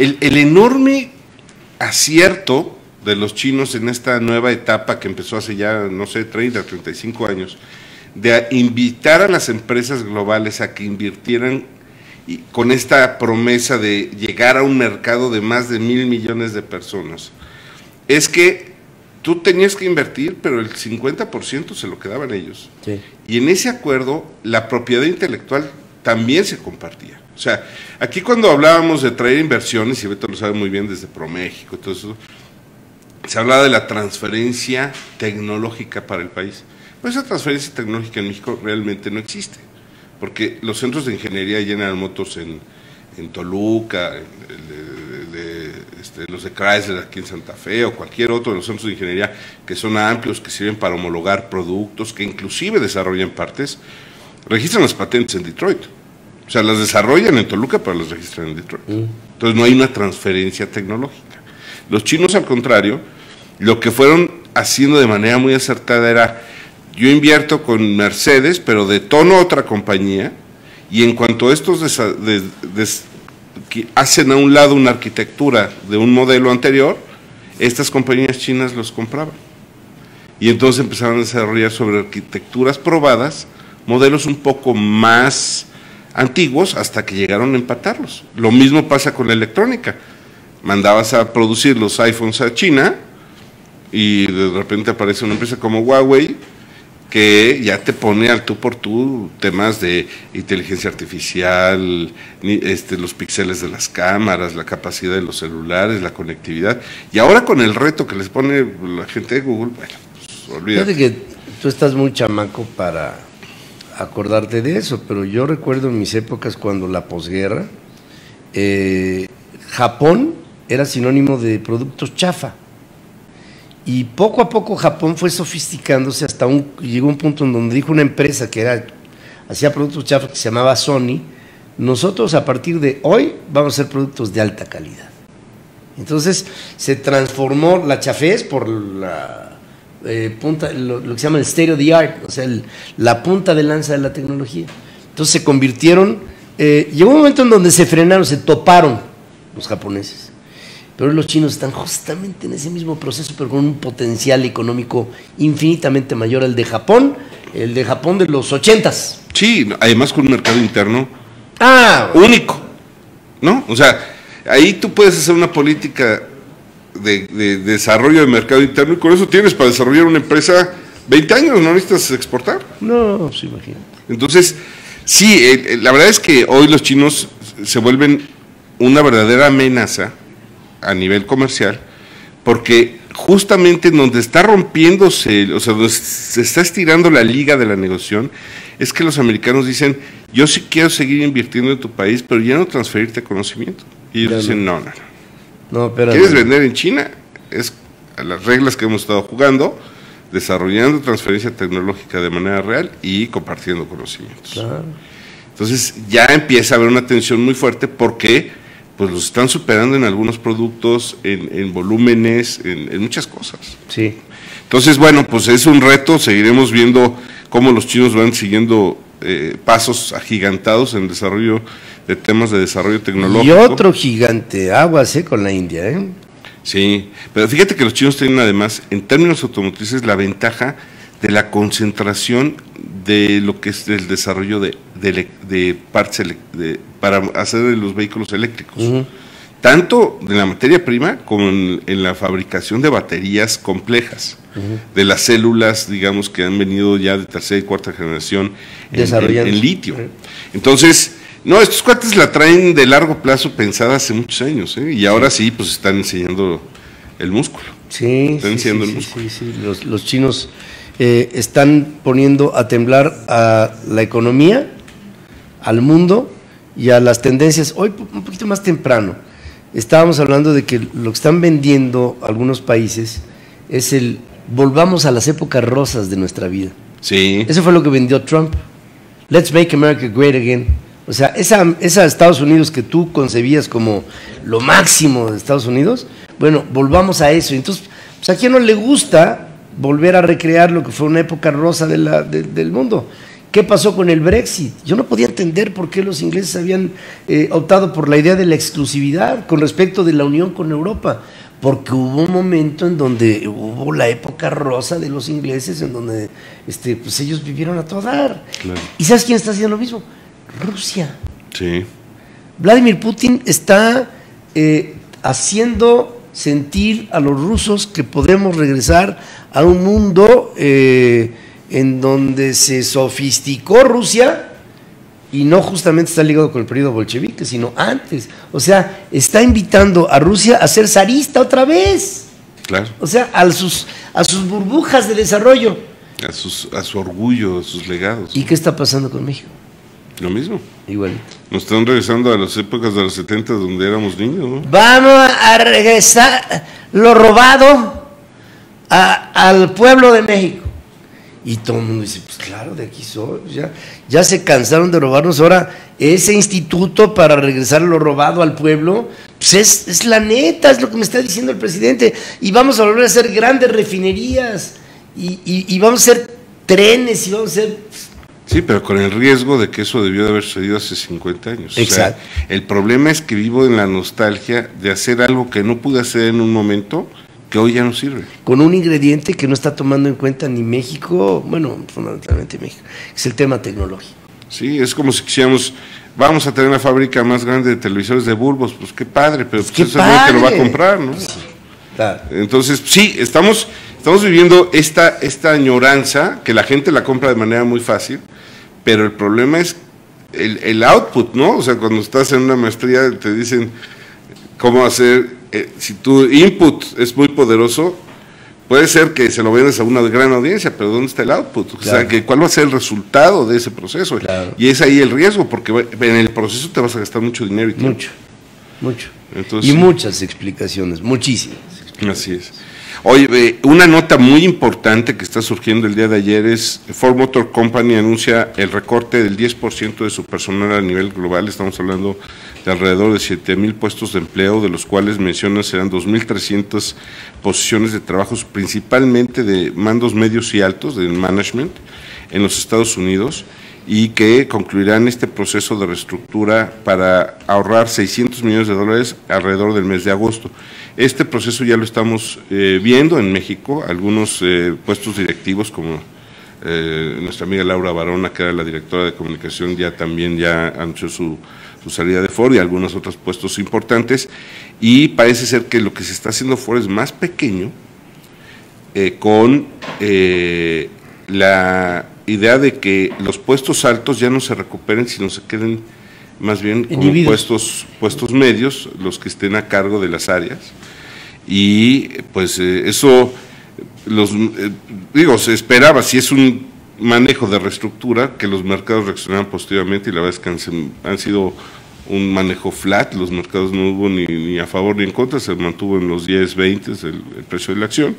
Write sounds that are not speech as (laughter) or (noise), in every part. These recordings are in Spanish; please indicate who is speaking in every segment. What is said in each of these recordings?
Speaker 1: el, el enorme acierto de los chinos en esta nueva etapa que empezó hace ya, no sé, 30, 35 años, de invitar a las empresas globales a que invirtieran y con esta promesa de llegar a un mercado de más de mil millones de personas, es que tú tenías que invertir, pero el 50% se lo quedaban ellos.
Speaker 2: Sí.
Speaker 1: Y en ese acuerdo, la propiedad intelectual también se compartía. O sea, aquí cuando hablábamos de traer inversiones, y Beto lo sabe muy bien desde ProMéxico todo se hablaba de la transferencia tecnológica para el país. Pues esa transferencia tecnológica en México realmente no existe, porque los centros de ingeniería General Motors en, en Toluca, en- de- este, los de Chrysler aquí en Santa Fe o cualquier otro de los centros de ingeniería que son amplios, que sirven para homologar productos, que inclusive desarrollan partes, registran las patentes en Detroit. O sea, las desarrollan en Toluca, pero las registran en Detroit. Entonces no hay una transferencia tecnológica. Los chinos, al contrario, lo que fueron haciendo de manera muy acertada era, yo invierto con Mercedes, pero detono a otra compañía, y en cuanto estos desa- de- des- que hacen a un lado una arquitectura de un modelo anterior, estas compañías chinas los compraban. Y entonces empezaron a desarrollar sobre arquitecturas probadas, modelos un poco más antiguos hasta que llegaron a empatarlos. Lo mismo pasa con la electrónica. Mandabas a producir los iPhones a China y de repente aparece una empresa como Huawei que ya te pone al tú por tú temas de inteligencia artificial, este, los píxeles de las cámaras, la capacidad de los celulares, la conectividad. Y ahora con el reto que les pone la gente de Google, bueno, pues olvídate.
Speaker 2: Fíjate que tú estás muy chamaco para acordarte de eso, pero yo recuerdo en mis épocas cuando la posguerra, eh, Japón era sinónimo de productos chafa. Y poco a poco Japón fue sofisticándose hasta un, llegó un punto en donde dijo una empresa que era, hacía productos chafa que se llamaba Sony, nosotros a partir de hoy vamos a hacer productos de alta calidad. Entonces se transformó la chafés por la eh, punta, lo, lo que se llama el state of the art, o sea, el- la punta de lanza de la tecnología. Entonces se convirtieron, eh, llegó un momento en donde se frenaron, se toparon los japoneses. Pero los chinos están justamente en ese mismo proceso, pero con un potencial económico infinitamente mayor al de Japón, el de Japón de los ochentas.
Speaker 1: Sí, además con un mercado interno
Speaker 2: Ah,
Speaker 1: único, ¿no? O sea, ahí tú puedes hacer una política de, de desarrollo de mercado interno y con eso tienes para desarrollar una empresa 20 años, no necesitas exportar.
Speaker 2: no, pues imagínate.
Speaker 1: Entonces, sí, eh, eh, la verdad es que hoy los chinos se vuelven una verdadera amenaza a nivel comercial, porque justamente en donde está rompiéndose, o sea, donde se está estirando la liga de la negociación, es que los americanos dicen, yo sí quiero seguir invirtiendo en tu país, pero ya no transferirte conocimiento. Y ellos dicen, no, no, no.
Speaker 2: No.
Speaker 1: ¿Quieres vender en China? Es a las reglas que hemos estado jugando, desarrollando transferencia tecnológica de manera real y compartiendo conocimientos.
Speaker 2: Claro.
Speaker 1: Entonces ya empieza a haber una tensión muy fuerte porque pues los están superando en algunos productos, en, en volúmenes, en, en muchas cosas.
Speaker 2: Sí.
Speaker 1: Entonces, bueno, pues es un reto, seguiremos viendo cómo los chinos van siguiendo eh, pasos agigantados en desarrollo de temas de desarrollo tecnológico.
Speaker 2: Y otro gigante, aguas eh, con la India, ¿eh?
Speaker 1: Sí, pero fíjate que los chinos tienen además, en términos automotrices, la ventaja de la concentración de lo que es el desarrollo de, de, de partes de- para hacer los vehículos eléctricos. Tanto de la materia prima como en, en la fabricación de baterías complejas, de las células, digamos, que han venido ya de tercera y cuarta generación en- en, en litio. Entonces, no, estos cuates la traen de largo plazo pensada hace muchos años, ¿eh? y ahora sí, pues están enseñando el músculo.
Speaker 2: Sí,
Speaker 1: Están
Speaker 2: sí,
Speaker 1: enciendo
Speaker 2: sí,
Speaker 1: el
Speaker 2: sí,
Speaker 1: músculo.
Speaker 2: sí, sí. Los, los chinos eh, están poniendo a temblar a la economía, al mundo y a las tendencias. Hoy, un poquito más temprano, estábamos hablando de que lo que están vendiendo algunos países es el volvamos a las épocas rosas de nuestra vida.
Speaker 1: Sí,
Speaker 2: Eso fue lo que vendió Trump. Let's make America great again. O sea, esa, esa Estados Unidos que tú concebías como lo máximo de Estados Unidos, bueno, volvamos a eso. Entonces, pues, ¿a quién no le gusta volver a recrear lo que fue una época rosa de la- de- del mundo? ¿Qué pasó con el Brexit? Yo no podía entender por qué los ingleses habían eh, optado por la idea de la exclusividad con respecto de la unión con Europa, porque hubo un momento en donde hubo la época rosa de los ingleses, en donde este, pues ellos vivieron a todo dar. ¿Y sabes quién está haciendo lo mismo? Rusia.
Speaker 1: Sí.
Speaker 2: Vladimir Putin está eh, haciendo sentir a los rusos que podemos regresar a un mundo... Eh, en donde se sofisticó Rusia y no justamente está ligado con el periodo bolchevique, sino antes. O sea, está invitando a Rusia a ser zarista otra vez.
Speaker 1: Claro.
Speaker 2: O sea, a sus, a sus burbujas de desarrollo.
Speaker 1: A, sus, a su orgullo, a sus legados.
Speaker 2: ¿Y qué está pasando con México?
Speaker 1: Lo mismo.
Speaker 2: Igual.
Speaker 1: Nos están regresando a las épocas de los 70 donde éramos niños, ¿no?
Speaker 2: Vamos a regresar lo robado al pueblo de México. Y todo el mundo dice, pues claro, de aquí soy, ya, ya se cansaron de robarnos, ahora ese instituto para regresar lo robado al pueblo, pues es, la neta, es lo que me está diciendo el presidente, y vamos a volver a hacer grandes refinerías, y, vamos a hacer trenes, y vamos a hacer...
Speaker 1: Sí, pero con el riesgo de que eso debió de haber sucedido hace 50 años.
Speaker 2: Exacto.
Speaker 1: el problema es que vivo en la nostalgia de hacer algo que no pude hacer en un momento, que hoy ya no sirve.
Speaker 2: Con un ingrediente que no está tomando en cuenta ni México, bueno, fundamentalmente México, es el tema tecnológico.
Speaker 1: Sí, es como si quisiéramos, vamos a tener la fábrica más grande de televisores de bulbos, pues qué padre, pero pues, pues es que lo va a comprar, ¿no? Entonces, sí, estamos, estamos viviendo esta, esta añoranza, que la gente la compra de manera muy fácil, pero el problema es el, el output, ¿no? O sea, cuando estás en una maestría te dicen cómo hacer eh, si tu input es muy poderoso, puede ser que se lo vendas a una gran audiencia, pero ¿dónde está el output? O sea, que ¿cuál va a ser el resultado de ese proceso? Y es ahí el riesgo, porque en el proceso te vas a gastar mucho dinero y tiempo.
Speaker 2: Mucho, mucho. y muchas explicaciones, muchísimas.
Speaker 1: Así es. Oye, una nota muy importante que está surgiendo el día de ayer es Ford Motor Company anuncia el recorte del 10% de su personal a nivel global. Estamos hablando de alrededor de 7 mil puestos de empleo, de los cuales mencionan serán 2.300 posiciones de trabajo, principalmente de mandos medios y altos, de management, en los Estados Unidos, y que concluirán este proceso de reestructura para ahorrar 600 millones de dólares alrededor del mes de agosto. Este proceso ya lo estamos eh, viendo en México, algunos eh, puestos directivos como eh, nuestra amiga Laura Barona, que era la directora de comunicación, ya también ya anunció su su salida de Ford y algunos otros puestos importantes. Y parece ser que lo que se está haciendo Ford es más pequeño, con la idea de que los puestos altos ya no se recuperen, sino se queden más bien como puestos, puestos medios, los que estén a cargo de las áreas. Y pues eh, eso, los, digo, se esperaba, si es un manejo de reestructura que los mercados reaccionaron positivamente y la verdad es que han, sido un manejo flat, los mercados no hubo ni, a favor ni en contra, se mantuvo en los 10, 20 el, el precio de la acción.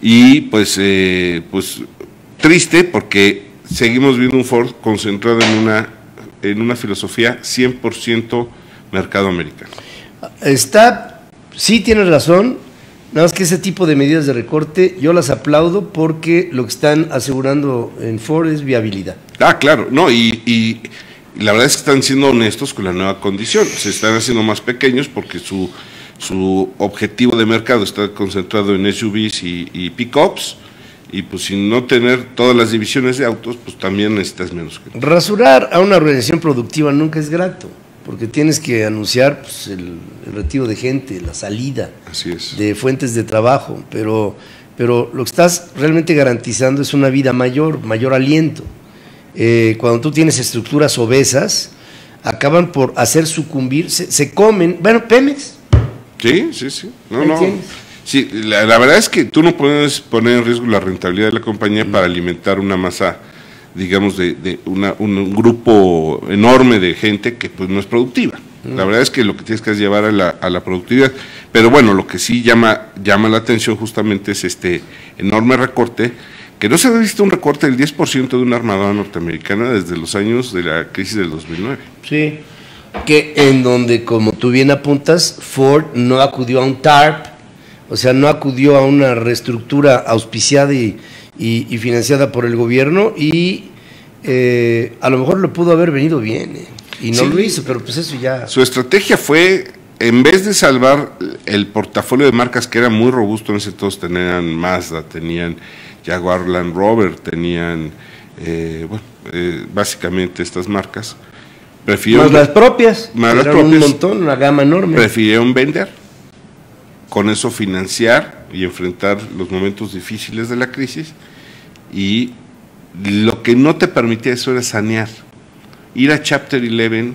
Speaker 1: Y pues, eh, pues triste porque seguimos viendo un Ford concentrado en una, en una filosofía 100% mercado americano.
Speaker 2: Está, sí tienes razón, Nada más que ese tipo de medidas de recorte yo las aplaudo porque lo que están asegurando en Ford es viabilidad.
Speaker 1: Ah, claro, no, y, la verdad es que están siendo honestos con la nueva condición. Se están haciendo más pequeños porque su, su objetivo de mercado está concentrado en SUVs y, y pickups. Y pues sin no tener todas las divisiones de autos, pues también necesitas menos.
Speaker 2: Rasurar a una organización productiva nunca es grato porque tienes que anunciar pues, el, retiro de gente, la salida de fuentes de trabajo, pero, pero lo que estás realmente garantizando es una vida mayor, mayor aliento. Eh, cuando tú tienes estructuras obesas, acaban por hacer sucumbir, se, comen, bueno, Pemex.
Speaker 1: Sí, sí, sí. No, no. Sí, la, verdad es que tú no puedes poner en riesgo la rentabilidad de la compañía para alimentar una masa digamos, de, un grupo enorme de gente que pues no es productiva. La verdad es que lo que tienes que es llevar a la, a la productividad. Pero bueno, lo que sí llama, llama la atención justamente es este enorme recorte, que no se ha visto un recorte del 10% de una armadora norteamericana desde los años de la crisis del 2009.
Speaker 2: Sí, que en donde, como tú bien apuntas, Ford no acudió a un TARP, o sea, no acudió a una reestructura auspiciada y y, financiada por el gobierno y eh, a lo mejor le pudo haber venido bien, eh, y no
Speaker 1: Sí.
Speaker 2: lo hizo, pero pues eso ya...
Speaker 1: Su estrategia fue, en vez de salvar el portafolio de marcas que era muy robusto en ese entonces, tenían Mazda, tenían Jaguar Land Rover, tenían, eh, bueno, eh, básicamente estas marcas, prefirieron,
Speaker 2: Más las propias,
Speaker 1: Más las
Speaker 2: eran un
Speaker 1: propias.
Speaker 2: montón, una gama enorme.
Speaker 1: prefirieron vender, con eso financiar y enfrentar los momentos difíciles de la crisis, y lo que no te permitía eso era sanear. Ir a Chapter 11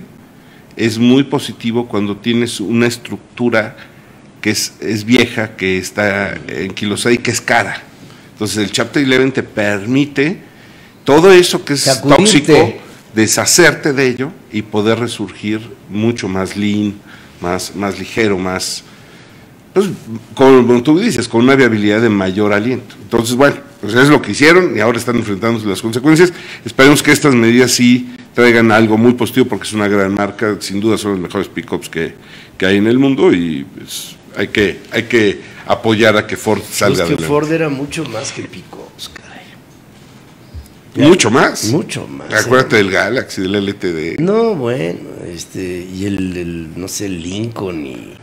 Speaker 1: es muy positivo cuando tienes una estructura que es, es vieja, que está enquilosada y que es cara. Entonces el Chapter 11 te permite todo eso que es
Speaker 2: Sacudirte.
Speaker 1: tóxico, deshacerte de ello y poder resurgir mucho más lean, más, más ligero, más, pues, como tú dices, con una viabilidad de mayor aliento. Entonces, bueno, pues es lo que hicieron y ahora están enfrentándose las consecuencias. Esperemos que estas medidas sí traigan algo muy positivo porque es una gran marca, sin duda son los mejores pickups que, que hay en el mundo y pues, hay, que, hay que apoyar a que Ford
Speaker 2: Pues
Speaker 1: salga
Speaker 2: que
Speaker 1: adelante.
Speaker 2: Ford era mucho más que Picos, caray.
Speaker 1: Mucho más.
Speaker 2: Mucho más.
Speaker 1: Acuérdate del Galaxy, del LTD.
Speaker 2: No, bueno, este, y el, el, no sé, el Lincoln y,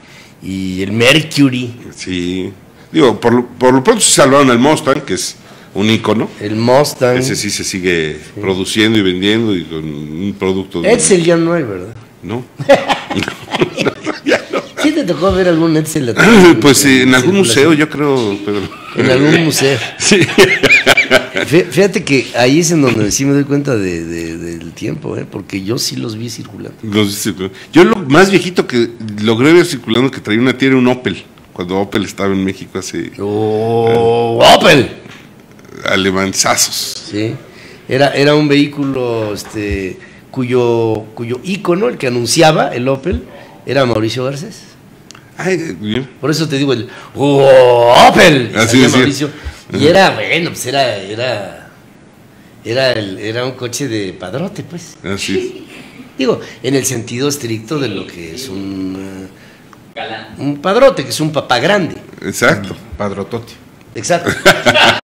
Speaker 2: y el Mercury,
Speaker 1: Sí. Digo, por, lo- por lo pronto se salvaron el Mustang, que es un icono.
Speaker 2: el Mustang.
Speaker 1: Ese sí se sigue produciendo y vendiendo y con un producto. de-
Speaker 2: Edsel ya no hay, ¿verdad?
Speaker 1: ¿No?
Speaker 2: ¿Sí (laughs) (laughs) te tocó ver algún Edsel? (clears throat)
Speaker 1: pues sí, en algún museo, yo creo, Pedro.
Speaker 2: En algún museo. (laughs)
Speaker 1: Sí. (laughs)
Speaker 2: Fí- Fíjate que ahí es en donde sí me doy cuenta de, de- del tiempo, ¿eh? porque yo sí los vi circulando.
Speaker 1: Los dice- Yo lo más viejito que logré ver circulando que traía una tía era un Opel, cuando Opel estaba en México hace
Speaker 2: ¡Oh! ¡Opel!
Speaker 1: alemanzazos.
Speaker 2: Sí. Era, era un vehículo este, cuyo, cuyo ícono, el que anunciaba el Opel, era Mauricio Garcés.
Speaker 1: Ay, bien.
Speaker 2: Por eso te digo el ¡Oh, Opel.
Speaker 1: Así decía.
Speaker 2: Mauricio. Y era, bueno, pues era, era, era, el- era un coche de padrote, pues.
Speaker 1: Así. (laughs)
Speaker 2: Digo, en el sentido estricto de lo que es un, un padrote, que es un papá grande.
Speaker 1: Exacto.
Speaker 3: Padrotote.
Speaker 2: Exacto. (laughs)